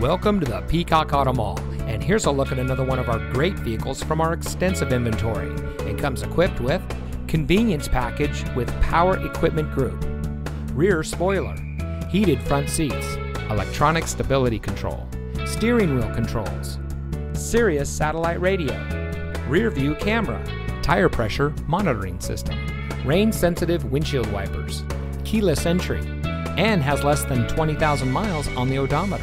Welcome to the Peacock Auto Mall, and here's a look at another one of our great vehicles from our extensive inventory. It comes equipped with convenience package with power equipment group, rear spoiler, heated front seats, electronic stability control, steering wheel controls, Sirius satellite radio, rear view camera, tire pressure monitoring system, rain sensitive windshield wipers, keyless entry, and has less than 20,000 miles on the odometer.